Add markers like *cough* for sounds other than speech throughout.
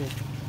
또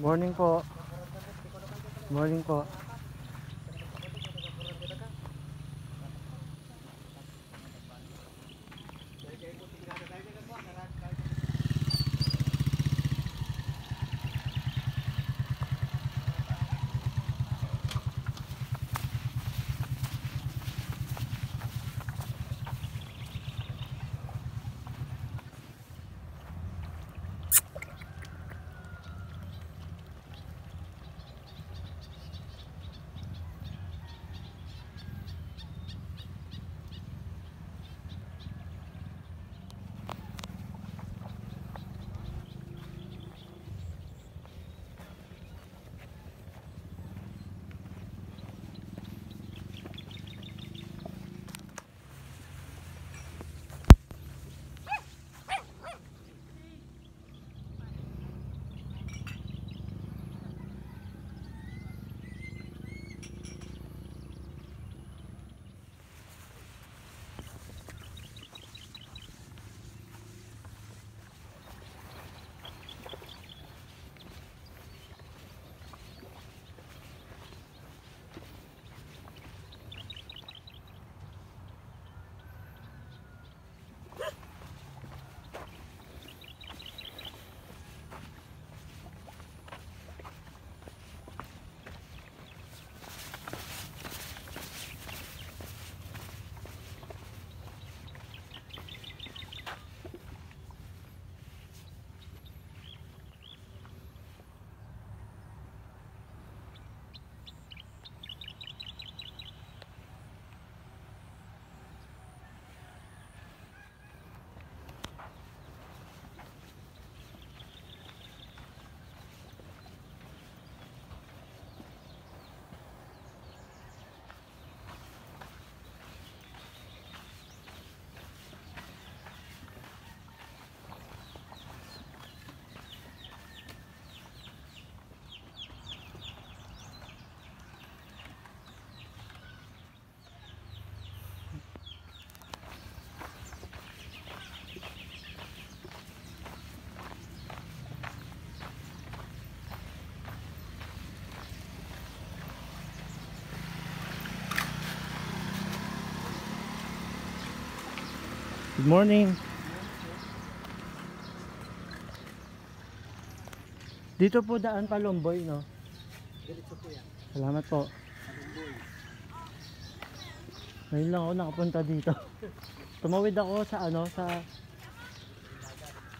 Morning po. Morning po. Good morning. Dito po daan Palomboy, no? Diretso po yan. Salamat po. Ngayon lang ako nakapunta dito. Tumawid ako sa ano, sa...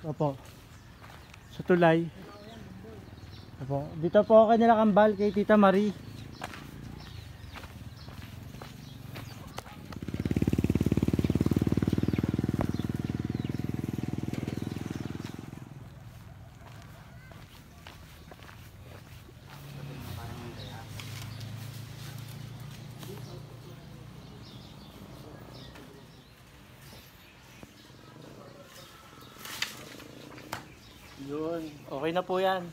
Opo. Sa tulay. Opo. Dito po ako kanila kambal kay Tita Marie. Yun. Okay na po yan.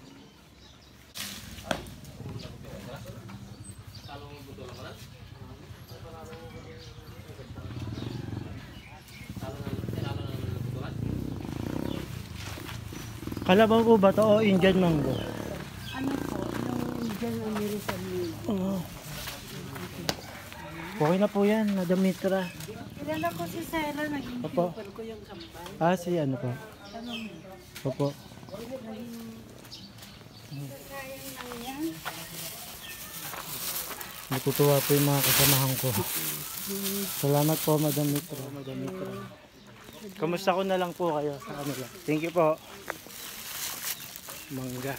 Kalabaw po ba to o Indian mango? Ano po, yung Indian American Milk. Oo. Okay na po yan, Madam Mitra. Kilala ko si Sarah, naging Opo. pupil ko yung kambal. Ah, si ano po? Ano mo? Opo. Natutuwa po yung mga kasamahan ko. Salamat po, Madam Mitra. Madam Mitra. Kamusta ko na lang po kayo sa kanila. Thank you po. Mangga.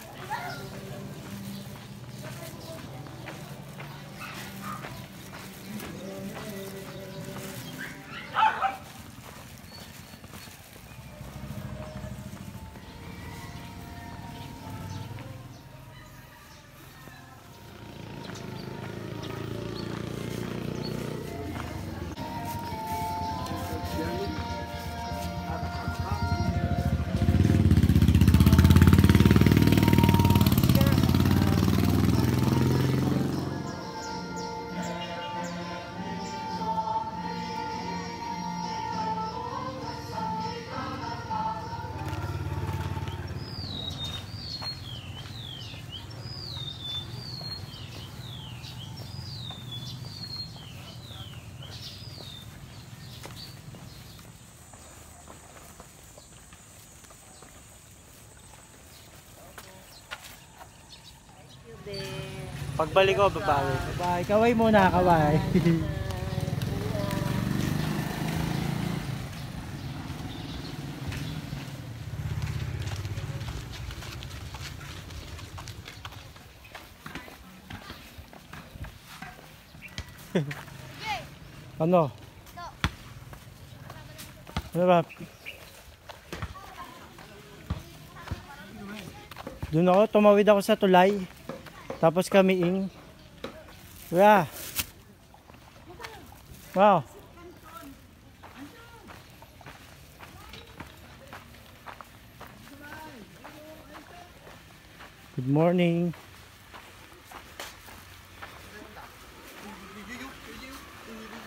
Pagbalik ko, babawi. Bye. Kaway muna, kaway. *laughs* ano? Ano ba? Doon ako, tumawid ako sa tulay. Tapos kami ing. Kuya. Wow. Good morning.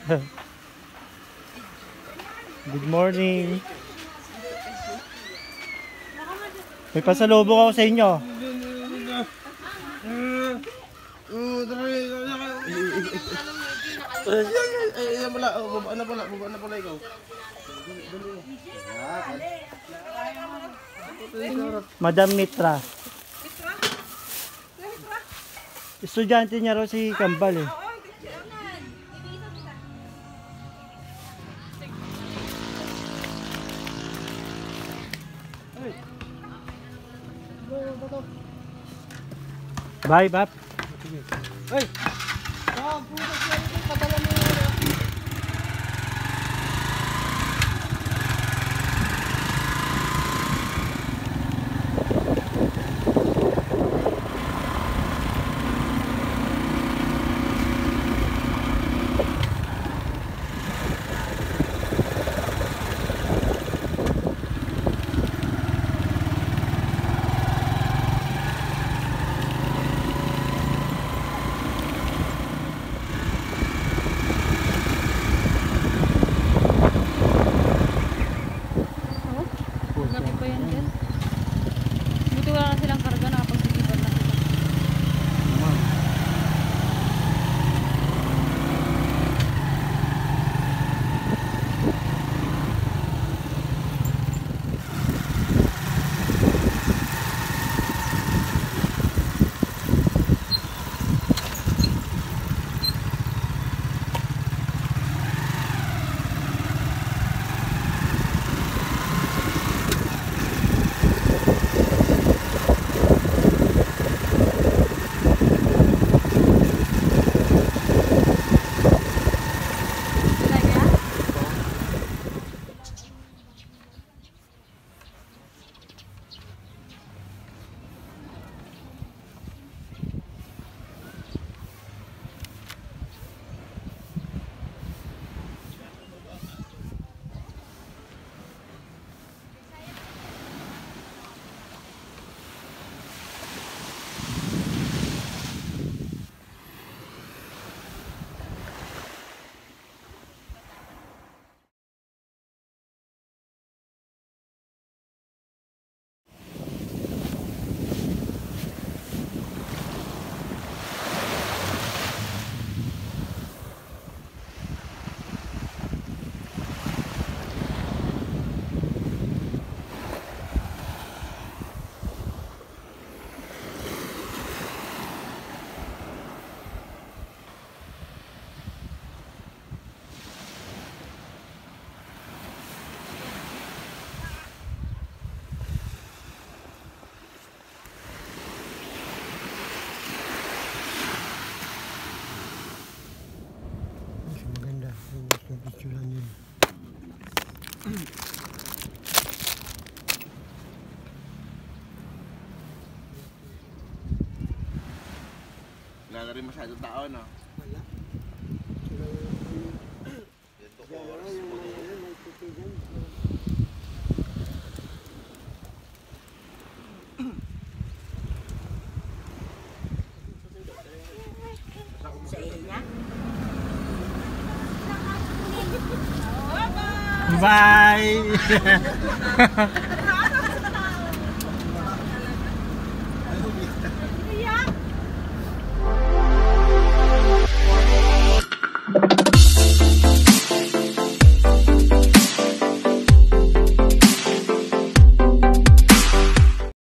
*laughs* Good morning. May pasalubong ako sa inyo. Madam Mitra. Estudyante niya raw si Kambal eh. Bye, Bap. Ay! Lapit pa yan dyan. Buti wala na silang karga, na Wala na rin masyadong tao, no? Wala. Bye! *laughs* *laughs*